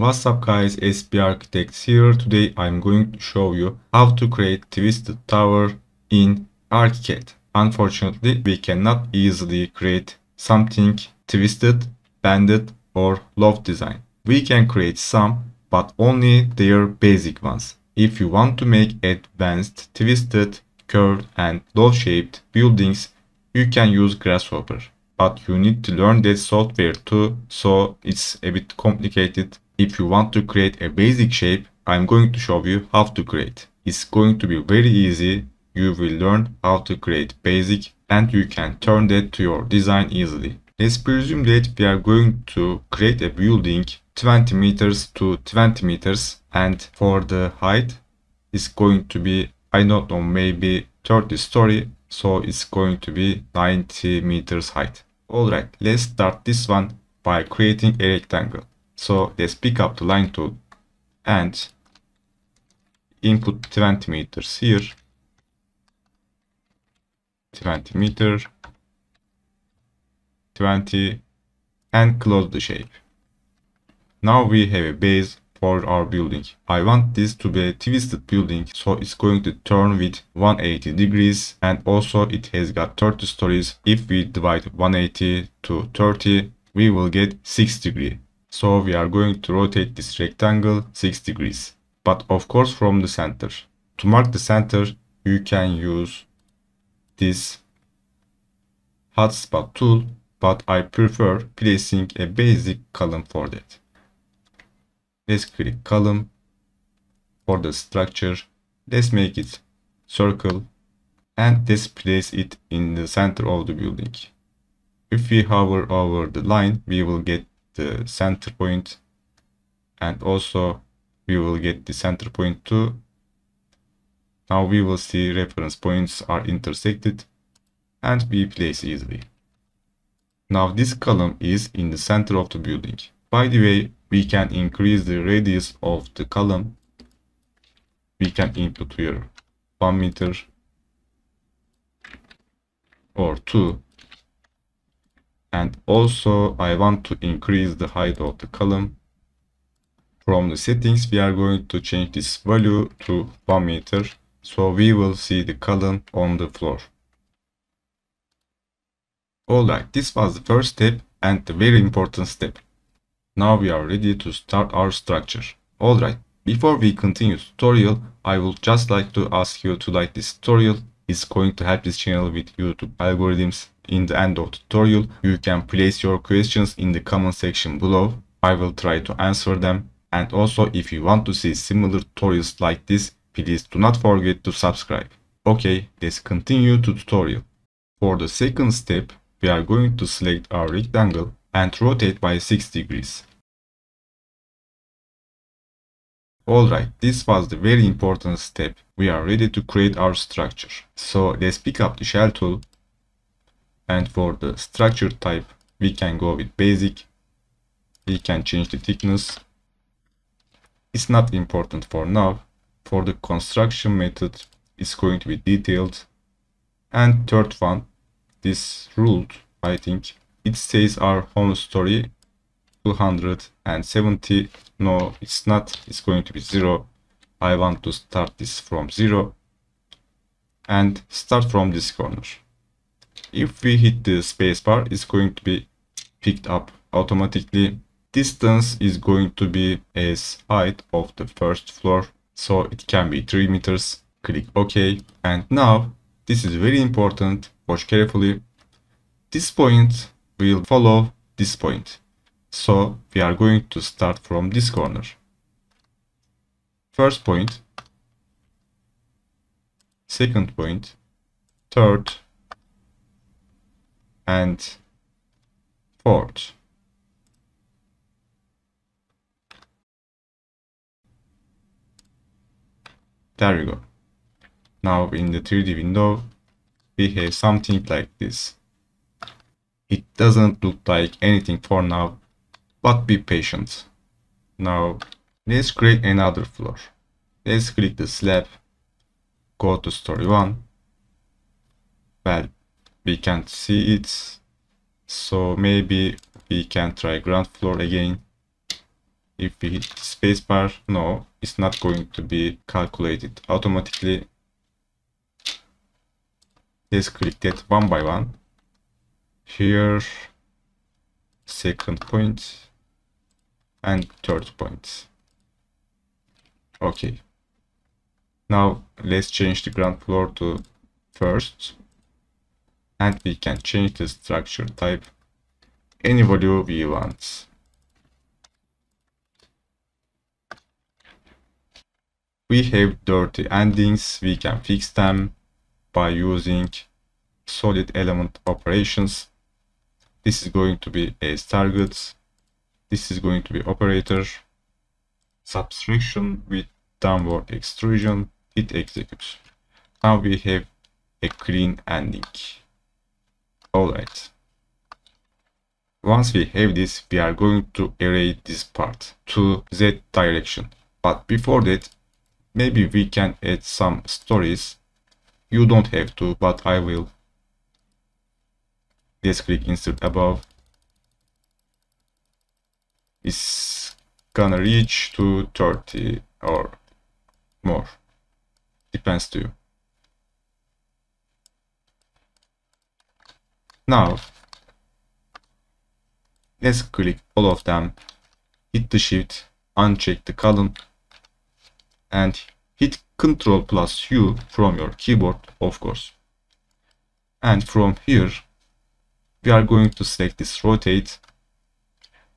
What's up guys, SB Architects here. Today I'm going to show you how to create Twisted Tower in ArchiCAD. Unfortunately, we cannot easily create something twisted, bended or loft design. We can create some, but only their basic ones. If you want to make advanced, twisted, curved and low-shaped buildings, you can use Grasshopper but you need to learn that software too, so it's a bit complicated. If you want to create a basic shape, I'm going to show you how to create. It's going to be very easy. You will learn how to create basic and you can turn that to your design easily. Let's presume that we are going to create a building 20 meters to 20 meters and for the height it's going to be I don't know maybe 30 story so it's going to be 90 meters height. Alright, let's start this one by creating a rectangle. So let's pick up the line tool and input 20 meters here. 20 meter, 20 and close the shape. Now we have a base for our building. I want this to be a twisted building so it's going to turn with 180 degrees and also it has got 30 stories. If we divide 180 to 30 we will get 6 degree. So we are going to rotate this rectangle 6 degrees. But of course from the center. To mark the center you can use this hotspot tool but I prefer placing a basic column for that. Let's click column for the structure. Let's make it circle and let's place it in the center of the building. If we hover over the line, we will get the center point and also we will get the center point too. Now we will see reference points are intersected and we place easily. Now this column is in the center of the building. By the way, we can increase the radius of the column. We can input here 1 meter or 2 and also I want to increase the height of the column from the settings we are going to change this value to 1 meter so we will see the column on the floor alright this was the first step and the very important step now we are ready to start our structure. Alright, before we continue tutorial, I would just like to ask you to like this tutorial. It's going to help this channel with YouTube algorithms. In the end of the tutorial, you can place your questions in the comment section below. I will try to answer them. And also if you want to see similar tutorials like this, please do not forget to subscribe. Okay, let's continue to tutorial. For the second step, we are going to select our rectangle and rotate by 6 degrees. Alright, this was the very important step. We are ready to create our structure. So let's pick up the shell tool. And for the structure type, we can go with basic. We can change the thickness. It's not important for now. For the construction method, it's going to be detailed. And third one, this ruled, I think. It says our home story 270 no it's not it's going to be zero i want to start this from zero and start from this corner if we hit the spacebar it's going to be picked up automatically. Distance is going to be as height of the first floor so it can be 3 meters. Click ok. And now this is very important. Watch carefully. This point will follow this point. So we are going to start from this corner. First point, second point, third, and fourth. There we go. Now in the 3D window, we have something like this. It doesn't look like anything for now, but be patient. Now let's create another floor. Let's click the slab, go to story 1. Well, we can't see it, so maybe we can try ground floor again. if we hit spacebar no it's not going to be calculated automatically. Let's click that one by one. Here second point and third point. Okay. Now let's change the ground floor to first and we can change the structure type any value we want. We have dirty endings we can fix them by using solid element operations. This is going to be a target. This is going to be operator. Subtraction with downward extrusion it executes. Now we have a clean ending alright once we have this we are going to array this part to z direction but before that maybe we can add some stories you don't have to, but I will. Let's click insert above. It's gonna reach to 30 or more. Depends to you. Now, let's click all of them, hit the shift, uncheck the column, and hit Ctrl plus U from your keyboard, of course. And from here, we are going to select this rotate,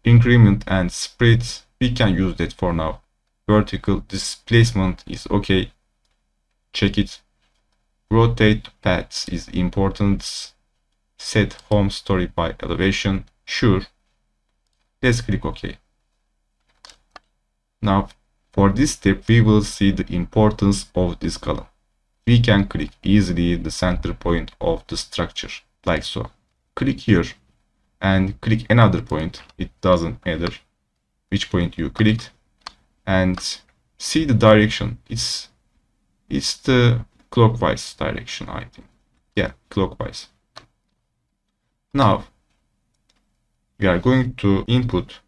increment and spread. We can use that for now. Vertical displacement is okay. Check it. Rotate paths is important. Set home story by elevation. Sure. Let's click OK. Now for this step, we will see the importance of this column. We can click easily the center point of the structure, like so. Click here and click another point. It doesn't matter which point you clicked. And see the direction. It's, it's the clockwise direction, I think. Yeah, clockwise. Now, we are going to input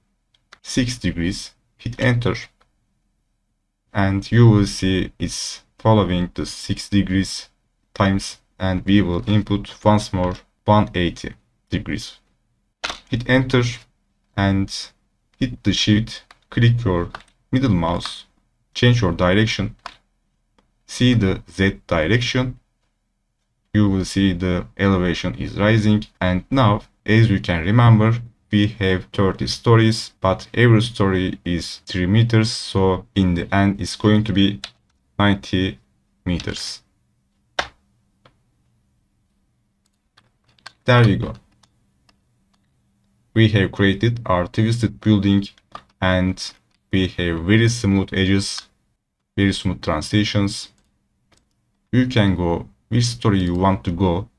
6 degrees, hit enter. And you will see it's following the 6 degrees times and we will input once more 180 degrees. Hit enter and hit the shift, click your middle mouse, change your direction, see the Z direction, you will see the elevation is rising and now as you can remember we have 30 stories, but every story is 3 meters, so in the end it's going to be 90 meters. There you go. We have created our twisted building and we have very smooth edges, very smooth transitions. You can go which story you want to go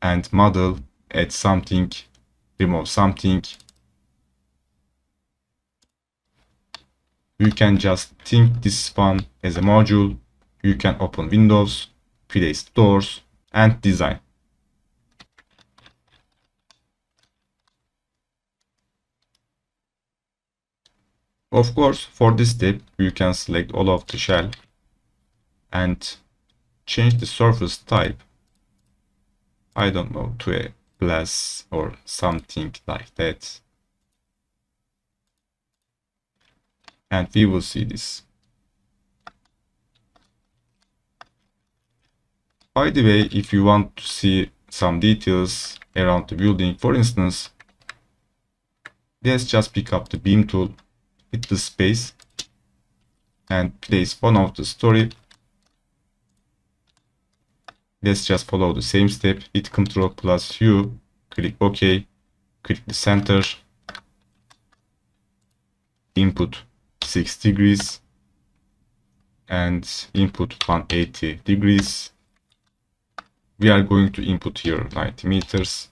and model add something remove something. You can just think this one as a module. You can open windows place doors and design. Of course, for this step, you can select all of the shell and change the surface type. I don't know, to a plus or something like that. And we will see this. By the way, if you want to see some details around the building, for instance, let's just pick up the beam tool, hit the space, and place one of the story Let's just follow the same step. Hit Ctrl plus U, click OK, click the center, input 6 degrees, and input 180 degrees. We are going to input here 90 meters.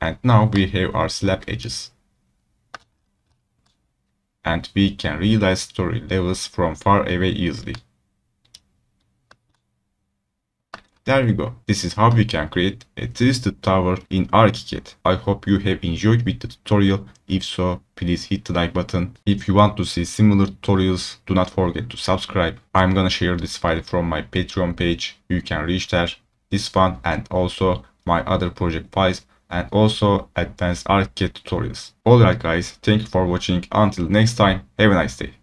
And now we have our slab edges. And we can realize story levels from far away easily. There we go. This is how we can create a twisted tower in ArchiCAD. I hope you have enjoyed with the tutorial. If so, please hit the like button. If you want to see similar tutorials, do not forget to subscribe. I'm gonna share this file from my Patreon page. You can reach there. This one and also my other project files and also advanced ArchiCAD tutorials. Alright guys, thank you for watching. Until next time, have a nice day.